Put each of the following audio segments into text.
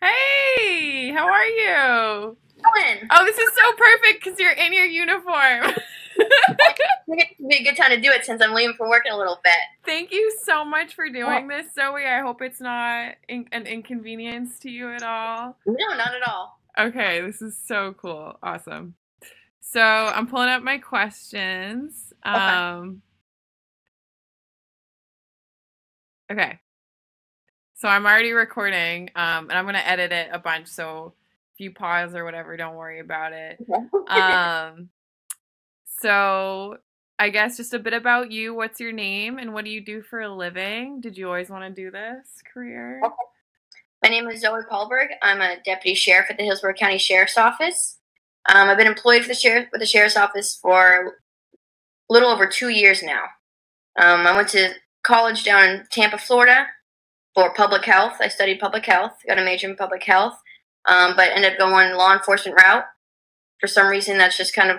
Hey, how are you? Ellen, Oh, this is so perfect because you're in your uniform. it'd be a good time to do it since I'm leaving for work in a little bit. Thank you so much for doing this, Zoe. I hope it's not in- an inconvenience to you at all. No, not at all. Okay, this is so cool. Awesome. So I'm pulling up my questions. Um, okay. So I'm already recording, um, and I'm gonna edit it a bunch. So if you pause or whatever, don't worry about it. Um, so I guess just a bit about you. What's your name and what do you do for a living? Did you always want to do this career? My name is Zoe Paulberg. I'm a deputy sheriff at the Hillsborough County Sheriff's Office. Um, I've been employed for the sheriff with the sheriff's office for a little over two years now. Um, I went to college down in Tampa, Florida, for public health. I studied public health, got a major in public health, um, but ended up going law enforcement route. For some reason, that's just kind of.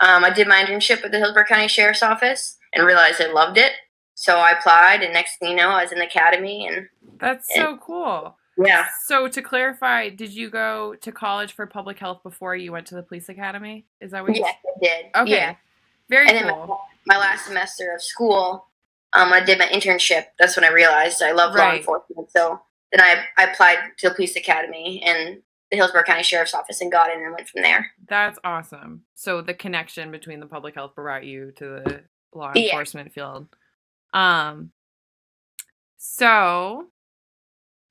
Um, I did my internship with the Hillsborough County Sheriff's Office and realized I loved it. So I applied, and next thing you know, I was in the academy, and That's so cool. yeah. So to clarify, did you go to college for public health before you went to the police academy? Is that what you Yes, I did. Okay. Yeah. Very And cool. my, my last semester of school, um, I did my internship. That's when I realized I love law enforcement. So then I, I applied to the police academy and the Hillsborough County Sheriff's Office and got in and went from there. That's awesome. So the connection between the public health brought you to the law Yeah. enforcement field. Um so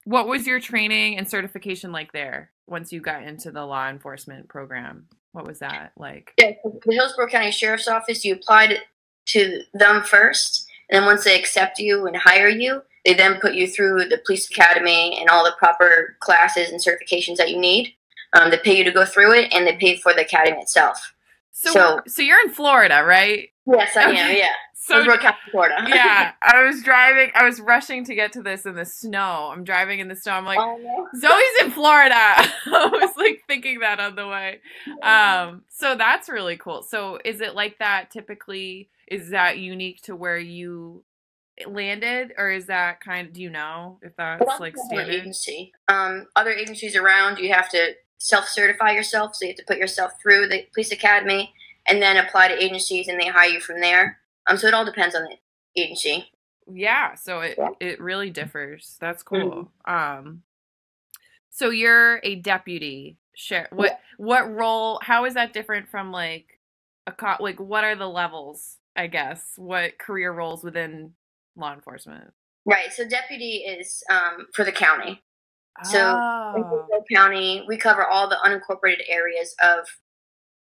what was your training and certification like there once you got into the law enforcement program? What was that like? Yeah, the Hillsborough County Sheriff's Office, you applied to them first, then once they accept you and hire you, they then put you through the police academy and all the proper classes and certifications that you need. Um, they pay you to go through it, and they pay for the academy itself. So So- so you're in Florida, right? Yes, I am. Yeah, So Florida. yeah, I was driving. I was rushing to get to this in the snow. I'm driving in the snow. I'm like, Oh, no. Zoe's in Florida. I was like thinking that on the way. Um, so that's really cool. So is it like that typically? Is that unique to where you landed, or is that kind? Do you know if that's Well, like standard? agency. Um, other agencies around, you have to self-certify yourself, so you have to put yourself through the police academy and then apply to agencies, and they hire you from there. Um, so it all depends on the agency. Yeah. So it Yeah. it really differs. That's cool. Um, so you're a deputy sheriff. What what role? How is that different from like a cop? Like what are the levels? I guess what career roles within law enforcement? Right. So deputy is um, for the county. So, Oh, Hillsborough County, we cover all the unincorporated areas of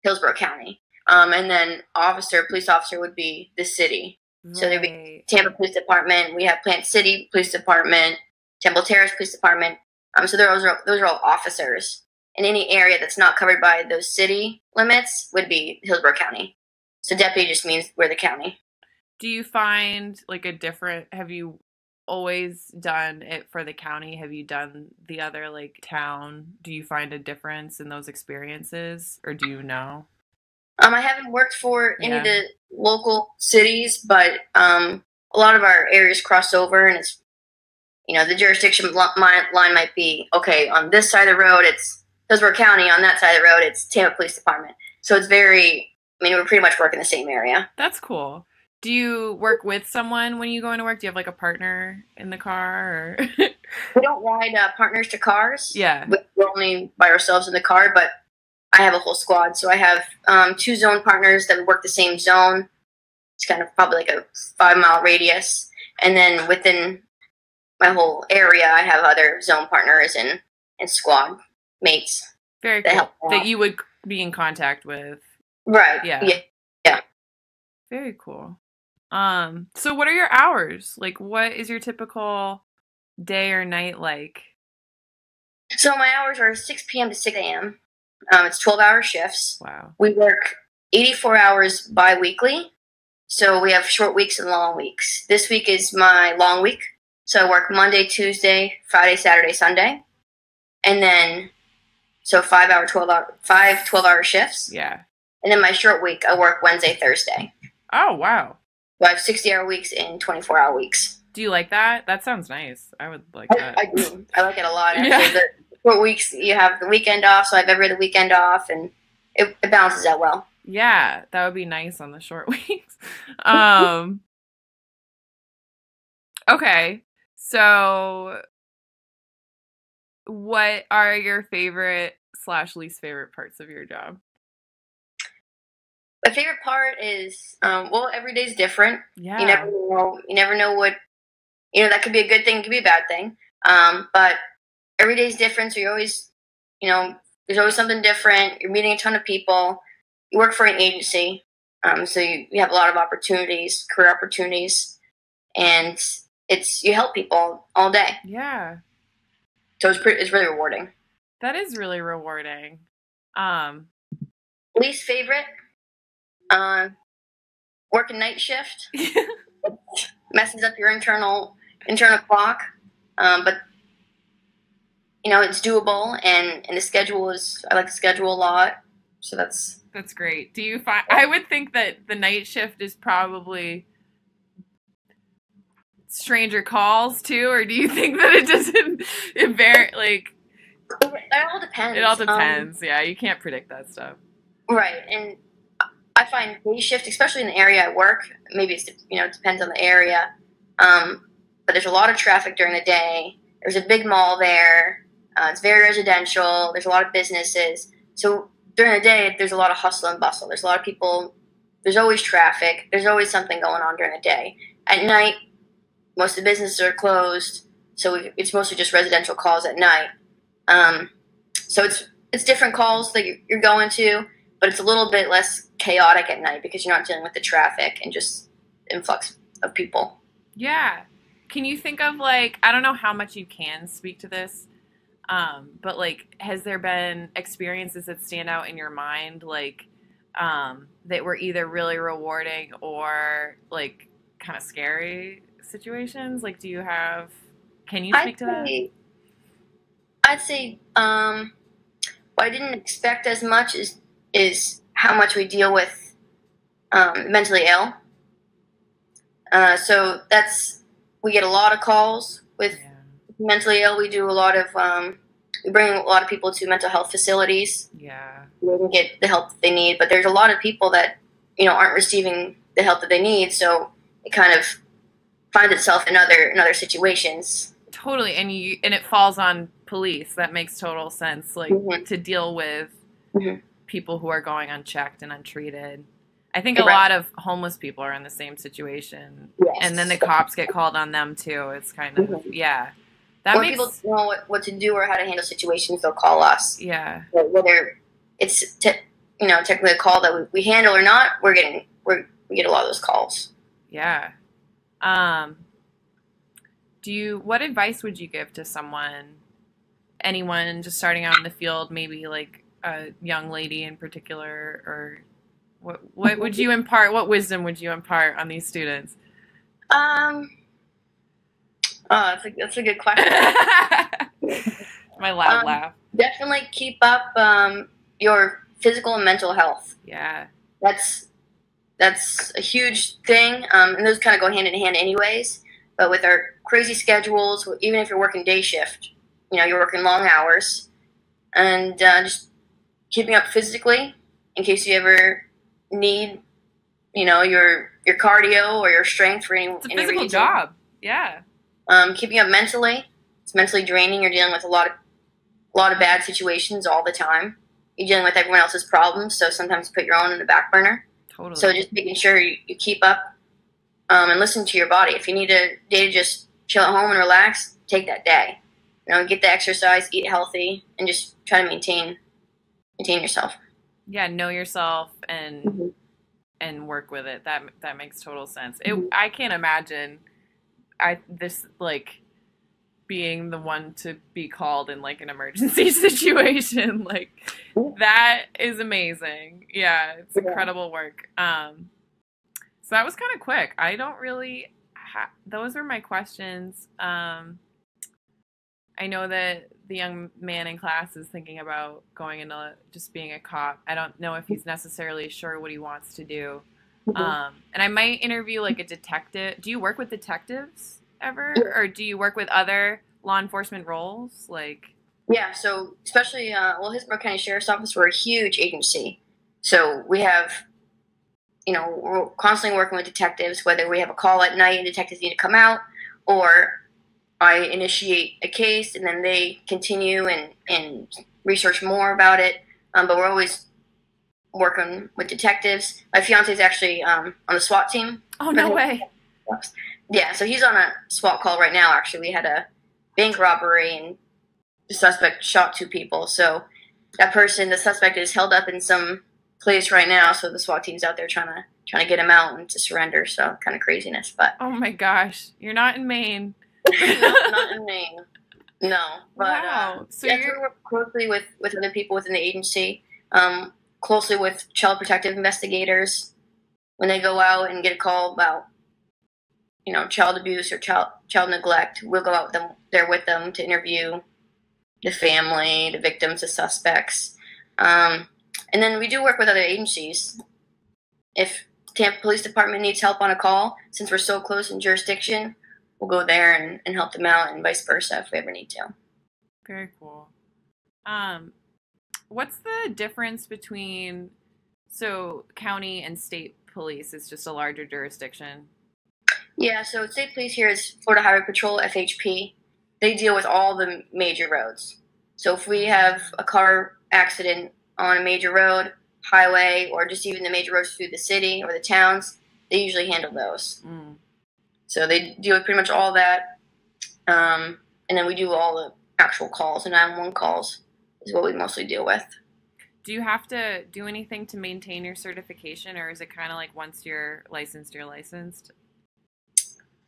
Hillsborough County. Um, and then officer, police officer would be the city. so there'd be- Tampa Police Department. We have Plant City Police Department, Temple Terrace Police Department. Um, so those are those are all officers. And any area that's not covered by those city limits would be Hillsborough County. So deputy just means we're the county. Do you find like a different? Have you always done it for the county? Have you done the other like town? Do you find a difference in those experiences, or do you know? Um, I haven't worked for any of the local cities, but um, a lot of our areas cross over, and it's you know the jurisdiction line might be okay on this side of the road. It's Hillsborough County on that side of the road. It's Tampa Police Department. So it's very. I mean, we pretty much work in the same area. That's cool. Do you work with someone when you go into work? Do you have like a partner in the car? Or We don't ride uh, partners to cars. yeah, We- We're only by ourselves in the car, but I have a whole squad. So I have um, two zone partners that work the same zone. It's kind of probably like a five mile radius. And then within my whole area, I have other zone partners and, and squad mates. very They cool. help. That you would be in contact with. Right. Yeah. Yeah. Very cool. Um, so what are your hours? Like what is your typical day or night like? So my hours are 6 p.m. to 6 a.m. Um, it's 12 hour shifts. Wow. We work 84 hours bi weekly. So we have short weeks and long weeks. This week is my long week. So I work Monday, Tuesday, Friday, Saturday, Sunday. And then, so five hour, 12 hour, five 12 hour shifts. Yeah. And then my short week, I work Wednesday, Thursday. Oh wow. So I have 60 hour weeks and 24 hour weeks. Do you like that? That sounds nice. I would like I, that. I do. I like it a lot. Yeah. The short weeks you have the weekend off, so I have every other weekend off, and it, it balances out well. Yeah, that would be nice on the short weeks. Um Okay. So what are your favorite slash least favorite parts of your job? My favorite part is um, well, every day's different. Yeah. You never know. You never know what you know. That could be a good thing. It could be a bad thing. Um, but every day's different. So you're always, you know, there's always something different. You're meeting a ton of people. You work for an agency, um, so you, you have a lot of opportunities, career opportunities, and it's you help people all day. yeah. So it's pretty. It's really rewarding. That is really rewarding. Um Least favorite, uh, working night shift. messes up your internal internal clock. Um, but you know it's doable, and and the schedule is I like the schedule a lot, so that's That's great. Do you find I would think that the night shift is probably stranger calls too, or do you think that it doesn't it var- like it all depends. it all Um, depends. yeah, you can't predict that stuff. right, and I find day shift, especially in the area I work, maybe it's you know it depends on the area, um, but there's a lot of traffic during the day. There's a big mall there. Uh, it's very residential. There's a lot of businesses. So during the day, there's a lot of hustle and bustle. There's a lot of people. There's always traffic. There's always something going on during the day. At night, most of the businesses are closed, so it's mostly just residential calls at night. Um, so it's it's different calls that you're going to, but it's a little bit less chaotic at night because you're not dealing with the traffic and just influx of people. Yeah. Can you think of like I don't know how much you can speak to this, um, but like has there been experiences that stand out in your mind like um, that were either really rewarding or like kind of scary situations? Like, do you have? Can you speak I'd to that? say, I'd say um, what I didn't expect as much is is how much we deal with um, mentally ill. Uh, so that's we get a lot of calls with Yeah. mentally ill. We do a lot of um, we bring a lot of people to mental health facilities. Yeah. They can get the help that they need, but there's a lot of people that you know aren't receiving the help that they need. So it kind of finds itself in other in other situations. Totally, and you and it falls on police. That makes total sense. Like Mhm. to deal with Mhm. People who are going unchecked and untreated. I think a Right. lot of homeless people are in the same situation, Yes. and then the cops get called on them too. It's kind of Mhm. yeah. That when makes people don't know what, what to do or how to handle situations, they'll call us. yeah Whether it's te- you know technically a call that we, we handle or not, we're getting we're, we get a lot of those calls. yeah. Um, do you? What advice would you give to someone, anyone just starting out in the field, maybe like a young lady in particular, or what? What would you impart? What wisdom would you impart on these students? Um, oh, that's a, that's a good question. My loud Um, laugh. Definitely keep up um, your physical and mental health. Yeah. That's that's a huge thing, um, and those kind of go hand in hand, anyways. But with our crazy schedules, even if you're working day shift, you know you're working long hours, and uh, just keeping up physically in case you ever need, you know, your your cardio or your strength for any, It's a any physical reason. job. Yeah. Um, keeping up mentally, it's mentally draining. You're dealing with a lot of a lot of bad situations all the time. You're dealing with everyone else's problems, so sometimes you put your own in the back burner. Totally. So just making sure you, you keep up um, and listen to your body. If you need a day to just chill at home and relax, take that day. You know, get the exercise, eat healthy, and just try to maintain maintain yourself. yeah, know yourself and Mhm. and work with it. That that makes total sense. It, Mhm. I can't imagine I this like being the one to be called in like an emergency situation. Like that is amazing. Yeah, it's Yeah. incredible work. Um so that was kind of quick. I don't really ha- those were my questions. Um I know that the young man in class is thinking about going into just being a cop. I don't know if he's necessarily sure what he wants to do. Um, and I might interview like a detective. Do you work with detectives ever, or do you work with other law enforcement roles? Like, Yeah, so especially, uh, well, Hillsborough County Sheriff's Office, we're a huge agency. So we have, you know, we're constantly working with detectives, whether we have a call at night and detectives need to come out, or I initiate a case and then they continue and, and research more about it. Um, but we're always working with detectives. My fiance is actually um, on the SWAT team. oh no way. Yeah, so he's on a SWAT call right now. Actually, we had a bank robbery and the suspect shot two people. So that person, the suspect, is held up in some place right now. So the SWAT team's out there trying to trying to get him out and to surrender. So kind of craziness, but Oh my gosh, you're not in Maine. Not, not in Maine. No, but wow. uh, so you're we work closely with with other people within the agency. Um, closely with child protective investigators when they go out and get a call about you know child abuse or child child neglect. We'll go out with them there with them to interview the family, the victims, the suspects, um, and then we do work with other agencies. If Tampa Police Department needs help on a call, since we're so close in jurisdiction, we'll go there and, and help them out, and vice versa if we ever need to. very cool. Um, what's the difference between so county and state police? It's just a larger jurisdiction. Yeah, so state police here is Florida Highway Patrol, FHP. They deal with all the major roads. So if we have a car accident on a major road, highway, or just even the major roads through the city or the towns, they usually handle those. Mm. So they deal with pretty much all that. Um, and then we do all the actual calls, the 911 calls is what we mostly deal with. Do you have to do anything to maintain your certification, or is it kind of like once you're licensed, you're licensed,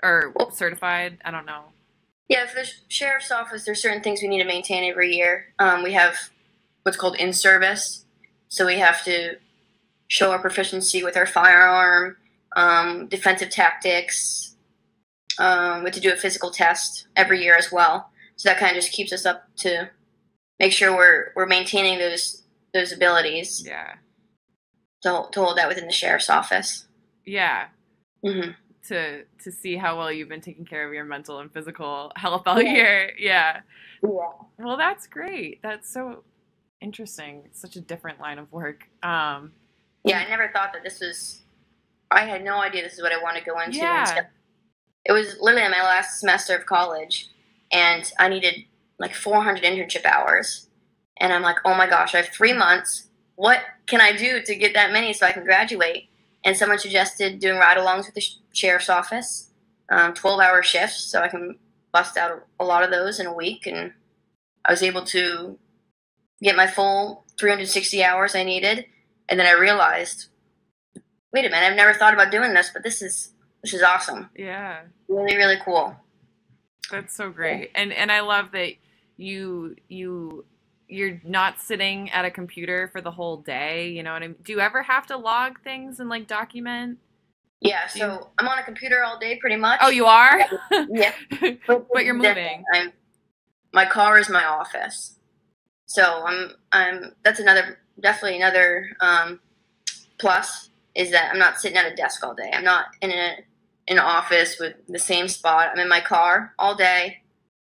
or certified? I don't know. Yeah, for the sheriff's office, there's certain things we need to maintain every year. Um, we have what's called in service, so we have to show our proficiency with our firearm, um, defensive tactics. Um, we have to do a physical test every year as well. So that kind of just keeps us up to make sure we're we're maintaining those those abilities Yeah, to, to hold that within the sheriff's office. yeah. hmm To to see how well you've been taking care of your mental and physical health all Yeah. year. Yeah. Yeah. Well, that's great. That's so interesting. It's such a different line of work. Um, Yeah, I never thought that this was. I had no idea this is what I want to go into. Yeah. It was literally my last semester of college, and I needed like 400 internship hours. And I'm like, oh my gosh, I have three months. What can I do to get that many so I can graduate? And someone suggested doing ride alongs with the sheriff's office, um, 12 hour shifts, so I can bust out a lot of those in a week. And I was able to get my full 360 hours I needed. And then I realized, wait a minute, I've never thought about doing this, but this is this is awesome. yeah. Really, really cool. That's so great. And and I love that you you you're not sitting at a computer for the whole day, you know what I mean? Do you ever have to log things and like document? Yeah, so I'm on a computer all day pretty much. Oh, you are? Yeah. But you're moving. I'm, my car is my office. So I'm I'm that's another definitely another um, plus is that I'm not sitting at a desk all day. I'm not in a an office with the same spot. I'm in my car all day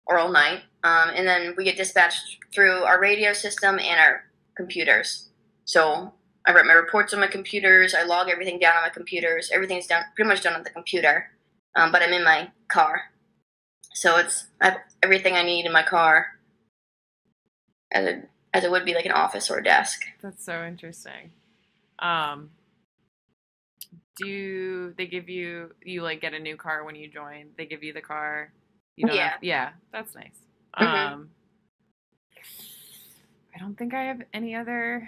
or all night. Um, and then we get dispatched through our radio system and our computers. So I write my reports on my computers. I log everything down on my computers. Everything's done pretty much done on the computer. Um, but I'm in my car, so it's I have everything I need in my car, as a as it would be like an office or a desk. That's so interesting. Um do they give you you like get a new car when you join? They give you the car. You Yeah. have- yeah, that's nice. Mhm. Um I don't think I have any other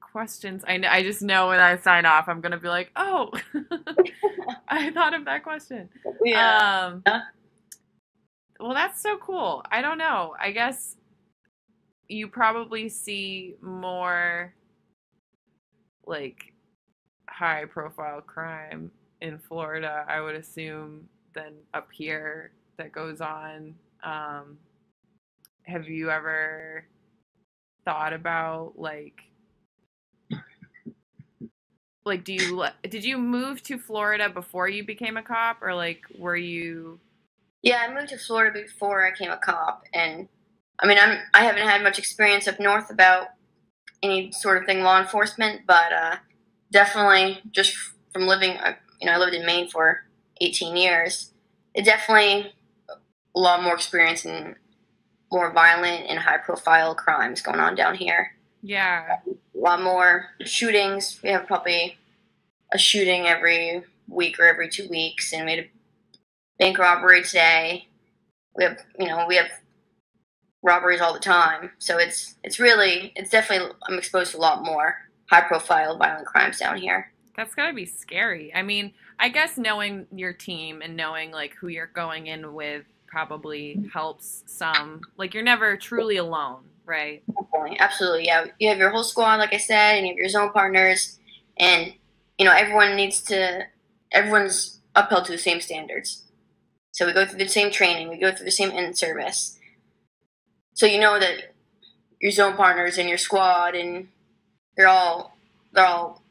questions. I know, I just know when I sign off I'm going to be like, "Oh, I thought of that question." Um Yeah. Well, that's so cool. I don't know. I guess you probably see more like high profile crime in Florida, I would assume, than up here that goes on. Um, have you ever thought about like like do you did you move to Florida before you became a cop or like were you Yeah, I moved to Florida before I became a cop, and I mean, I'm I haven't had much experience up north about any sort of thing law enforcement, but uh, definitely just from living, uh, you know, I lived in Maine for 18 years. It definitely a lot more experience and more violent and high profile crimes going on down here. Yeah. A lot more shootings. We have probably a shooting every week or every two weeks, and we had a bank robbery today. We have, you know, we have robberies all the time. So it's it's really it's definitely I'm exposed to a lot more high profile violent crimes down here. That's gotta be scary. I mean, I guess knowing your team and knowing like who you're going in with probably helps some. Like you're never truly alone, right? Absolutely. Yeah. You have your whole squad, like I said, and you have your zone partners and you know, everyone needs to everyone's upheld to the same standards. So we go through the same training, we go through the same in service. So you know that your zone partners and your squad and they're all they're all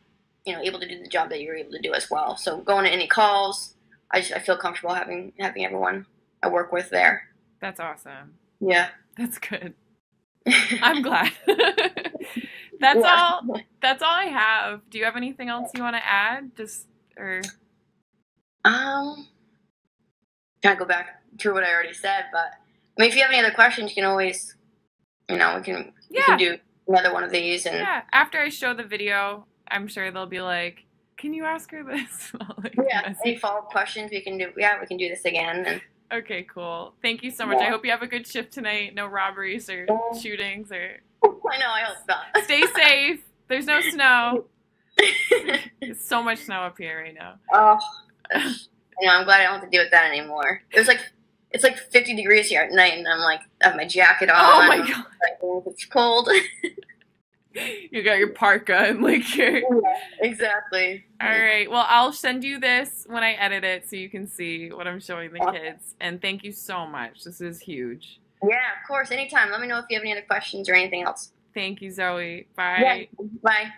you know able to do the job that you're able to do as well. So going to any calls, I just I feel comfortable having having everyone I work with there. That's awesome. Yeah. That's good. I'm glad. that's yeah. all that's all I have. Do you have anything else you want to add? Just or um of go back to what I already said, but I mean if you have any other questions you can always you know, we can yeah. we can do another one of these and Yeah, after I show the video, I'm sure they'll be like, Can you ask her this? like, yeah, any follow up questions we can do yeah, we can do this again and Okay, cool. Thank you so much. Yeah. I hope you have a good shift tonight. No robberies or shootings or. I know. I hope not. Stay safe. There's no snow. There's so much snow up here right now. Oh, you know, I'm glad I don't have to deal with that anymore. It was like it's like 50 degrees here at night, and I'm like, I have my jacket on. Oh my god! Like, it's cold. you got your parka and like your yeah, exactly. All right. Well, I'll send you this when I edit it so you can see what I'm showing the kids. And thank you so much. This is huge. Yeah, of course. Anytime. Let me know if you have any other questions or anything else. Thank you, Zoe. Bye. Yeah. Bye.